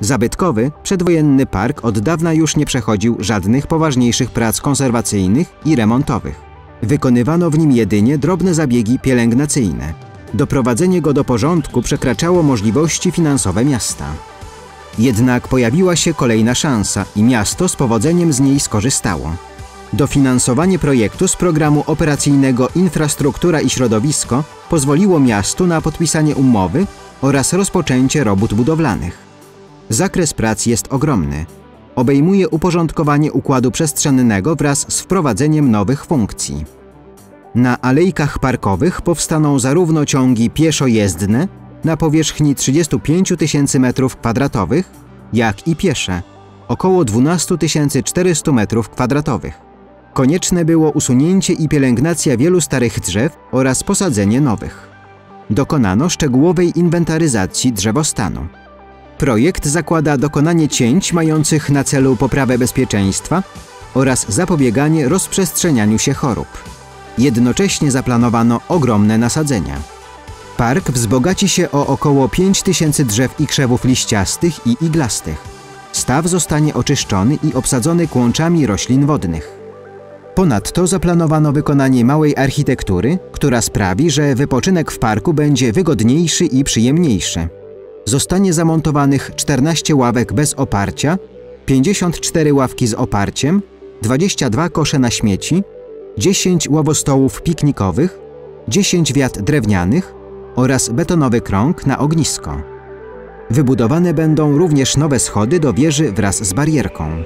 Zabytkowy, przedwojenny park od dawna już nie przechodził żadnych poważniejszych prac konserwacyjnych i remontowych. Wykonywano w nim jedynie drobne zabiegi pielęgnacyjne. Doprowadzenie go do porządku przekraczało możliwości finansowe miasta. Jednak pojawiła się kolejna szansa i miasto z powodzeniem z niej skorzystało. Dofinansowanie projektu z programu operacyjnego Infrastruktura i Środowisko pozwoliło miastu na podpisanie umowy oraz rozpoczęcie robót budowlanych. Zakres prac jest ogromny. Obejmuje uporządkowanie układu przestrzennego wraz z wprowadzeniem nowych funkcji. Na alejkach parkowych powstaną zarówno ciągi pieszo-jezdne na powierzchni 35 tysięcy m2, jak i piesze, około 12 400 m2. Konieczne było usunięcie i pielęgnacja wielu starych drzew oraz posadzenie nowych. Dokonano szczegółowej inwentaryzacji drzewostanu. Projekt zakłada dokonanie cięć mających na celu poprawę bezpieczeństwa oraz zapobieganie rozprzestrzenianiu się chorób. Jednocześnie zaplanowano ogromne nasadzenia. Park wzbogaci się o około 5000 drzew i krzewów liściastych i iglastych. Staw zostanie oczyszczony i obsadzony kłączami roślin wodnych. Ponadto zaplanowano wykonanie małej architektury, która sprawi, że wypoczynek w parku będzie wygodniejszy i przyjemniejszy. Zostanie zamontowanych 14 ławek bez oparcia, 54 ławki z oparciem, 22 kosze na śmieci, 10 łowostołów piknikowych, 10 wiat drewnianych oraz betonowy krąg na ognisko. Wybudowane będą również nowe schody do wieży wraz z barierką.